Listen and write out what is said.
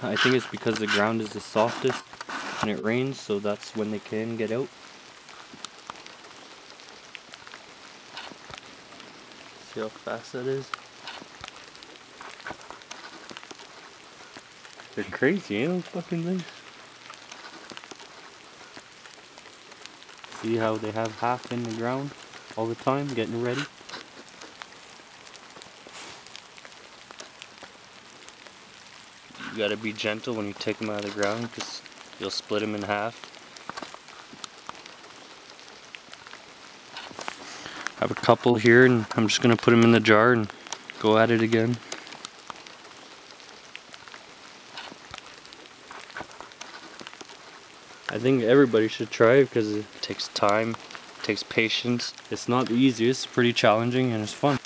I think it's because the ground is the softest and it rains, so that's when they can get out. See how fast that is? They're crazy, ain't those fucking things? See how they have half in the ground all the time, getting ready? You gotta be gentle when you take them out of the ground because you'll split them in half. I have a couple here and I'm just gonna put them in the jar and go at it again. I think everybody should try it because it takes time, it takes patience. It's not the easiest, it's pretty challenging and it's fun.